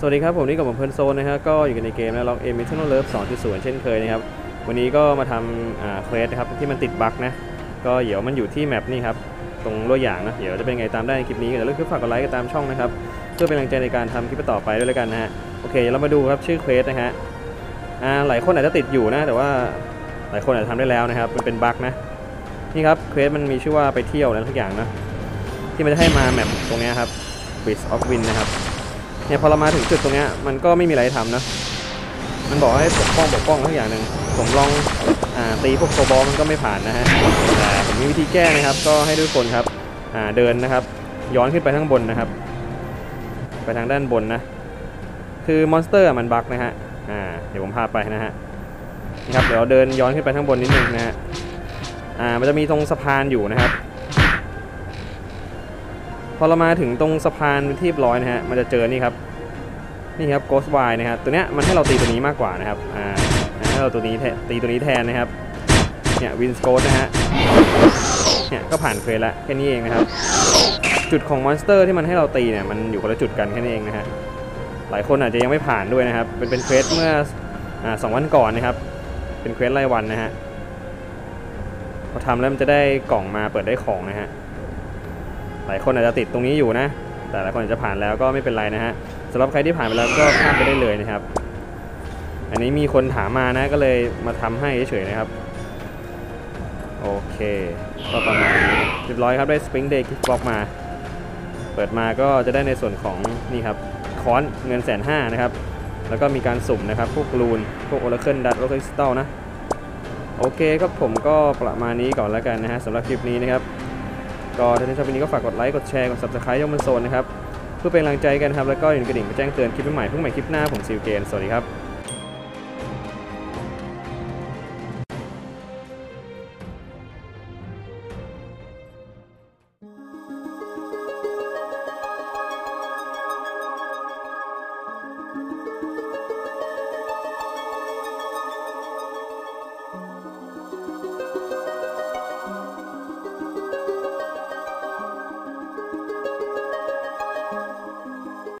สวัสดีครับ ผมนี่กับผมเพลินโซนนะฮะก็อยู่กันในเกม Ragnarok M Eternal Love 2.0เช่นเคยนะครับ วันนี้ก็มาทำ quest นะครับที่มันติด bug นะ ก็เดี๋ยวมันอยู่ที่ map นี่ครับ ตรงตัวอย่างนะ เดี๋ยวจะเป็นไงตามได้ในคลิปนี้ก็อย่าลืมฝากกดไลค์กดตามช่องนะครับ เพื่อเป็นกำลังใจในการทำคลิปต่อไปด้วยแล้วกันนะฮะ โอเคเดี๋ยวเรามาดูครับชื่อ quest นะฮะอ่าหลายคนอาจจะติดอยู่นะ แต่ว่าหลายคนอาจจะทำได้แล้วนะครับ มันเป็น bug นะ นี่ครับ quest มันมีชื่อว่าไปเที่ยวอะไรทุกอย่างนะ ที่มันจะให้มาแมปตรงนี้ครับ b r i d g of Wind นะครับ เนี่ยพอเรามาถึงจุดตรงเนี้ยมันก็ไม่มีอะไรทำนะ มันบอกให้ปกป้องปกป้องทุกอย่างหนึ่งผมลองอ่าตีพวก Kobold มันก็ไม่ผ่านนะฮะแต่ผมมีวิธีแก้นะครับ ก็ให้ทุกคนครับอ่าเดินนะครับ ย้อนขึ้นไปข้างบนนะครับ ไปทางด้านบนนะ คือ monster มัน bug นะฮะอ่าเดี๋ยวผมพาไปนะฮะนี่ครับเดี๋ยวเดินย้อนขึ้นไปข้างบนนิดนึงนะฮะอ่ามันจะมีตรงสะพานอยู่นะครับ พอเรามาถึงตรงสะพานที่ร้อยนะฮะมันจะเจอนี่ครับนี่ครับ Ghost w i นะครับตัวเนี้ยมันให้เราตีตัวนี้มากกว่านะครับอ่าให้เราตัวนี้แทนตีตัวนี้แทนนะครับเนี่ยวินสโกดนะฮะเนี่ยก็ผ่านเควสละแค่นี้เองนะครับ จุดของมอนสเตอร์ที่มันให้เราตีเนี่ยมันอยู่คนละจุดกันแค่นี้เองนะฮะหลายคนอาจจะยังไม่ผ่านด้วยนะครับเป็นเป็นเควสเมื่ออ่าสองวันก่อนนะครับเป็นเควสรายวันนะฮะพอทำแล้วมันจะได้กล่องมาเปิดได้ของนะฮะ หลายคนอาจจะติดตรงนี้อยู่นะ แต่หลายคนอาจจะผ่านแล้วก็ไม่เป็นไรนะฮะสำหรับใครที่ผ่านไปแล้วก็ข้ามไปได้เลยนะครับ อันนี้มีคนถามมานะก็เลยมาทำให้เฉยๆนะครับ โอเคก็ประมาณนี้เรียบร้อยครับได้ Spring Day Gift Box มา เปิดมาก็จะได้ในส่วนของนี่ครับคอนเงินแสนห้านะครับ แล้วก็มีการสุ่มนะครับ พวกรูน พวก Oracle Dust Oracle Crystal นะ โอเคครับผมก็ประมาณนี้ก่อนแล้วกันนะฮะสำหรับคลิปนี้นะครับ ก็ถ้าท่านชอบคลิปนี้ก็ฝากกดไลค์กดแชร์กด subscribe ย่อมมันโซนนะครับเพื่อเป็นกำลังใจกันครับแล้วก็อย่าลืมกระดิ่งไปแจ้งเตือนคลิปใหม่เพิ่งใหม่คลิปหน้าผมซิลเกนสวัสดีครับ